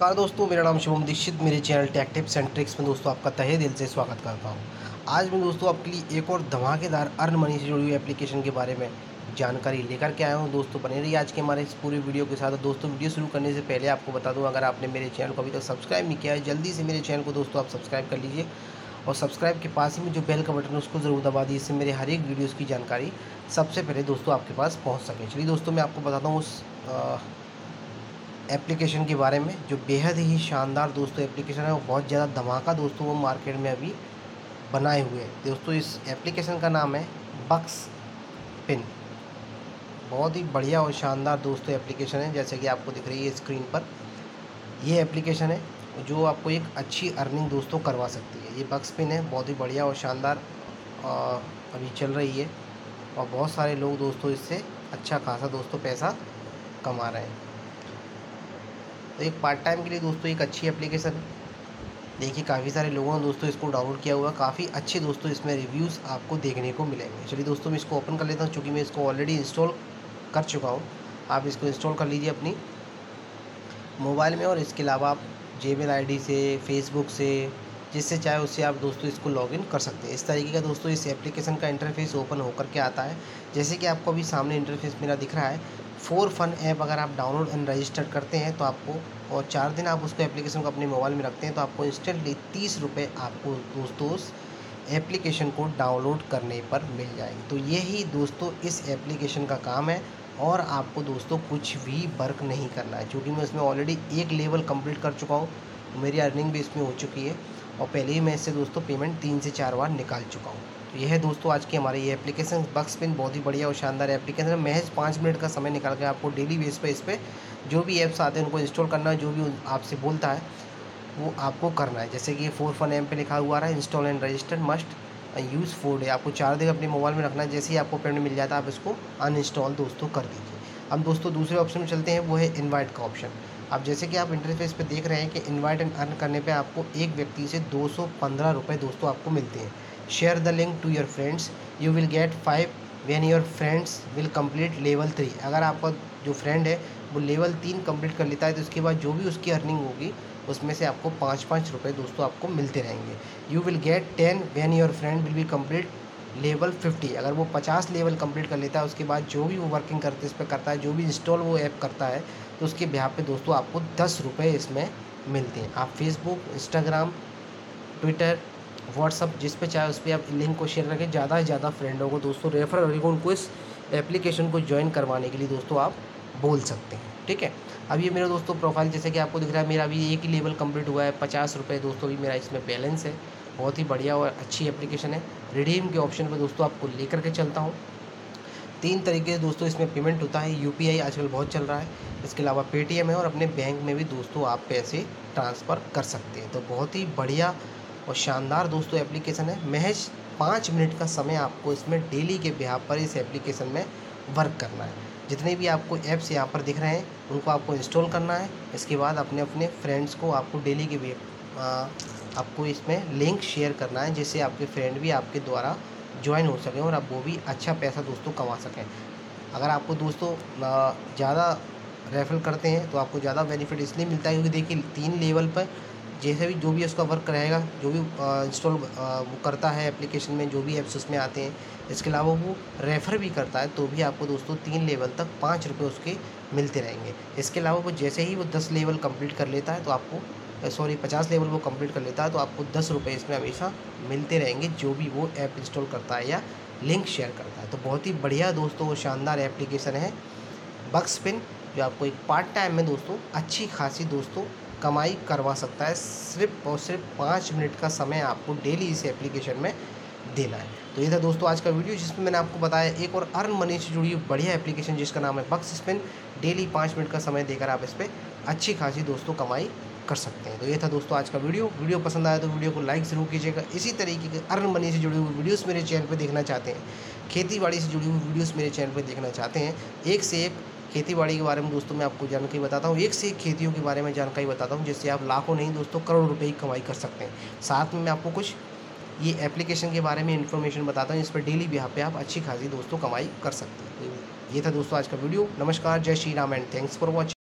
नमस्कार दोस्तों, मेरा नाम शुभम दीक्षित, मेरे channel tech tips and tricks में दोस्तों आपका तहे दिल से स्वागत करता हूँ। आज मैं दोस्तों आपके लिए एक और धमाकेदार अर्न मनी से जुड़ी हुई एप्लीकेशन के बारे में जानकारी लेकर के आया हूँ। दोस्तों, बने रही आज के हमारे इस पूरे वीडियो के साथ। दोस्तों वीडियो शुरू करने से पहले आपको बता दूँ, अगर आपने मेरे चैनल को अभी तक सब्सक्राइब नहीं किया है, जल्दी से मेरे चैनल को दोस्तों आप सब्सक्राइब कर लीजिए और सब्सक्राइब के पास ही में जो बेल का बटन है, उसको ज़रूर दबा दीजिए, इससे मेरे हर एक वीडियोज़ की जानकारी सबसे पहले दोस्तों आपके पास पहुँच सके। चलिए दोस्तों, मैं आपको बताता हूँ उस एप्लीकेशन के बारे में, जो बेहद ही शानदार दोस्तों एप्लीकेशन है, वो बहुत ज़्यादा धमाका दोस्तों वो मार्केट में अभी बनाए हुए हैं। दोस्तों, इस एप्लीकेशन का नाम है बक्स पिन बहुत ही बढ़िया और शानदार दोस्तों एप्लीकेशन है, जैसे कि आपको दिख रही है स्क्रीन पर। ये एप्लीकेशन है, जो आपको एक अच्छी अर्निंग दोस्तों करवा सकती है। ये बक्स पिन है, बहुत ही बढ़िया और शानदार अभी चल रही है। और बहुत सारे लोग दोस्तों इससे अच्छा खासा दोस्तों पैसा कमा रहे हैं। तो एक पार्ट टाइम के लिए दोस्तों एक अच्छी एप्लीकेशन देखिए, काफ़ी सारे लोगों ने दोस्तों इसको डाउनलोड किया हुआ काफ़ी अच्छे दोस्तों इसमें रिव्यूज़ आपको देखने को मिलेंगे। चलिए दोस्तों, मैं इसको ओपन कर लेता हूँ। चूँकि मैं इसको ऑलरेडी इंस्टॉल कर चुका हूँ, आप इसको इंस्टॉल कर लीजिए अपनी मोबाइल में। और इसके अलावा आप जे मेल से फेसबुक से, जिससे चाहे उससे आप दोस्तों इसको लॉगिन कर सकते हैं। इस तरीके का दोस्तों इस एप्लीकेशन का इंटरफेस ओपन होकर के आता है। जैसे कि आपको अभी सामने इंटरफेस मेरा दिख रहा है। फोर फन ऐप अगर आप डाउनलोड एंड रजिस्टर करते हैं तो आपको, और चार दिन आप उसको एप्लीकेशन को अपने मोबाइल में रखते हैं तो आपको इंस्टेंटली तीस रुपये आपको दोस्तों उस एप्लीकेशन को डाउनलोड करने पर मिल जाएगी। तो यही दोस्तों इस एप्लीकेशन का काम है, और आपको दोस्तों कुछ भी वर्क नहीं करना है। क्योंकि मैं इसमें ऑलरेडी एक लेवल कंप्लीट कर चुका हूँ, मेरी अर्निंग भी इसमें हो चुकी है, और पहले ही मैं इससे दोस्तों पेमेंट तीन से चार बार निकाल चुका हूँ। तो यह है। दोस्तों, आज की हमारी ये एप्लीकेशन बक्स पिन बहुत ही बढ़िया और शानदार एप्लीकेशन है। महज पाँच मिनट का समय निकाल के आपको डेली बेस पर इस पर जो भी ऐप्स आते हैं उनको इंस्टॉल करना है, जो भी आपसे बोलता है, वो आपको करना है। जैसे कि ये फोर फन एम पे लिखा हुआ रहा है install and register must use four day आपको चार दिन अपने मोबाइल में रखना है, जैसे ही आपको पेमेंट मिल जाता है, आप इसको अनइंस्टॉल दोस्तों कर दीजिए। अब दोस्तों, दूसरे ऑप्शन में चलते हैं, वो है इन्वाइट का ऑप्शन अब जैसे कि आप इंटरफेस पे देख रहे हैं कि इन्वाइट एंड अर्न करने पे आपको एक व्यक्ति से दो सौ दोस्तों आपको मिलते हैं। Share the link to your friends you will get five when your friends will complete level three अगर आपका जो फ्रेंड है, वो लेवल तीन कंप्लीट कर लेता है तो उसके बाद जो भी उसकी अर्निंग होगी, उसमें से आपको पाँच पाँच रुपये दोस्तों आपको मिलते रहेंगे। You will get ten when your friend will be complete level fifty अगर वो पचास लेवल कंप्लीट कर लेता है, उसके बाद जो भी वो वर्किंग करते, इस पर करता है, जो भी इंस्टॉल वो ऐप करता है तो उसके ब्याह पे दोस्तों आपको दस रुपये इसमें मिलते हैं। आप फेसबुक इंस्टाग्राम ट्विटर व्हाट्सअप, जिस पे चाहे उस पर आप लिंक को शेयर करके ज़्यादा से ज़्यादा फ्रेंडों को, दोस्तों रेफर करके उनको इस एप्लीकेशन को ज्वाइन करवाने के लिए, दोस्तों, आप बोल सकते हैं, ठीक है? अब ये मेरा दोस्तों प्रोफ़ाइल जैसे कि आपको दिख रहा है, मेरा अभी एक ही लेवल कंप्लीट हुआ है, पचास रुपये दोस्तों भी मेरा इसमें बैलेंस है, बहुत ही बढ़िया और अच्छी एप्लीकेशन है। रिडीम के ऑप्शन पर दोस्तों, आपको लेकर के चलता हूँ। तीन तरीके से, दोस्तों, इसमें पेमेंट होता है यूपीआई आजकल बहुत चल रहा है, इसके अलावा पेटीएम है और अपने बैंक में भी, दोस्तों, आप पैसे ट्रांसफ़र कर सकते हैं तो बहुत ही बढ़िया और शानदार दोस्तों एप्लीकेशन है। महज पाँच मिनट का समय आपको इसमें डेली के बिहार पर इस एप्लीकेशन में वर्क करना है। जितने भी आपको ऐप्स यहाँ पर दिख रहे हैं, उनको आपको इंस्टॉल करना है। इसके बाद अपने अपने फ्रेंड्स को आपको डेली के भी आपको इसमें लिंक शेयर करना है, जिससे आपके फ्रेंड भी आपके द्वारा ज्वाइन हो सकें और आप वो भी अच्छा पैसा दोस्तों कमा सकें। अगर आपको दोस्तों ज़्यादा रेफर करते हैं तो आपको ज़्यादा बेनिफिट इसलिए मिलता है, क्योंकि देखिए, तीन लेवल पर जैसे भी जो भी उसका वर्क रहेगा, जो भी इंस्टॉल वो करता है एप्लीकेशन में, जो भी ऐप्स उसमें आते हैं, इसके अलावा वो रेफ़र भी करता है तो भी आपको दोस्तों तीन लेवल तक पाँच रुपये उसके मिलते रहेंगे। इसके अलावा वो जैसे ही वो दस लेवल कंप्लीट कर लेता है तो आपको सॉरी पचास लेवल वो कंप्लीट कर लेता है तो आपको दस रुपये इसमें हमेशा मिलते रहेंगे, जो भी वो ऐप इंस्टॉल करता है या लिंक शेयर करता है। तो बहुत ही बढ़िया दोस्तों वो शानदार एप्लीकेशन है। बक्स पिन जो आपको एक पार्ट टाइम में दोस्तों अच्छी खासी दोस्तों कमाई करवा सकता है सिर्फ़ और सिर्फ़ पाँच मिनट का समय आपको डेली इस एप्लीकेशन में देना है। तो ये था दोस्तों आज का वीडियो जिसमें मैंने आपको बताया एक और अर्न मनी से जुड़ी बढ़िया एप्लीकेशन जिसका नाम है बक्स स्पिन। डेली पाँच मिनट का समय देकर आप इस पर अच्छी खासी दोस्तों कमाई कर सकते हैं। तो ये था दोस्तों आज का वीडियो। वीडियो पसंद आया तो वीडियो को लाइक ज़रूर कीजिएगा। इसी तरीके के अर्न मनी से जुड़ी हुई वीडियोस मेरे चैनल पर देखना चाहते हैं खेती बाड़ी से जुड़ी हुई वीडियोस मेरे चैनल पर देखना चाहते हैं, एक से एक खेती बाड़ी के बारे में दोस्तों मैं आपको जानकारी बताता हूँ। एक से एक खेतियों के बारे में जानकारी बताता हूँ, जिससे आप लाखों नहीं दोस्तों, करोड़ रुपये की कमाई कर सकते हैं। साथ में मैं आपको कुछ ये एप्लीकेशन के बारे में इन्फॉर्मेशन बताता हूँ इस पर डेली यहाँ पर आप अच्छी खासी दोस्तों कमाई कर सकते हैं। तो ये था दोस्तों आज का वीडियो नमस्कार, जय Shri Ram and thanks for watching